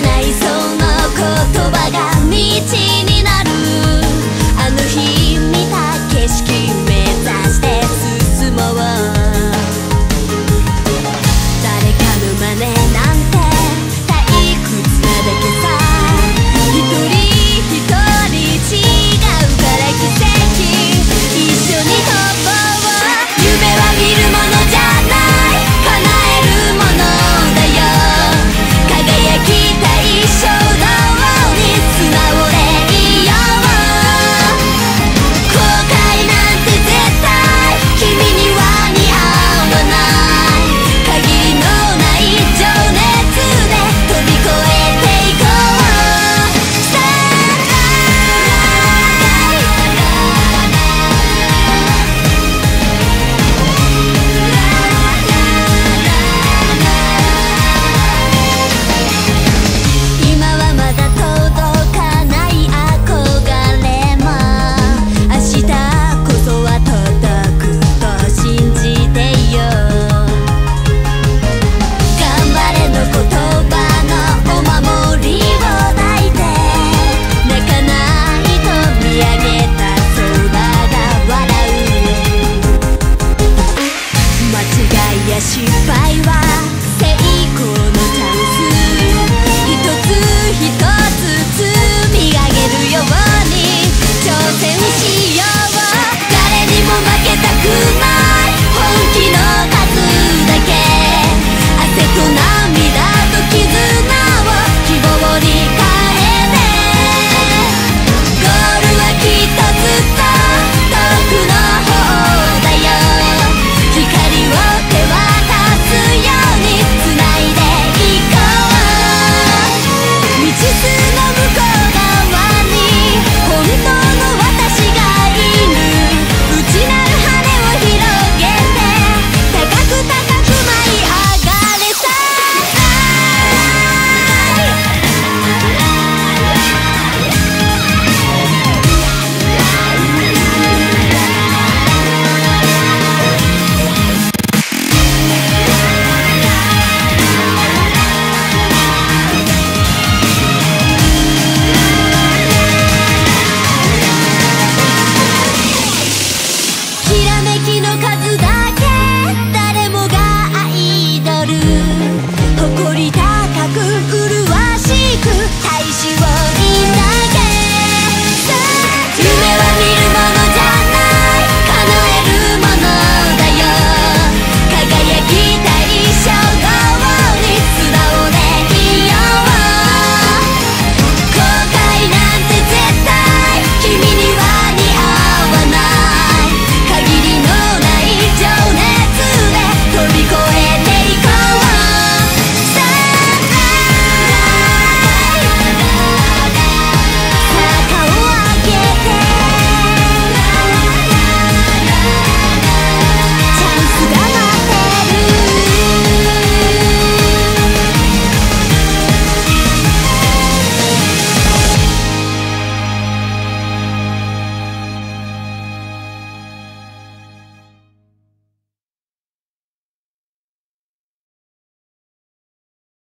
ないその言葉が道に失敗は look at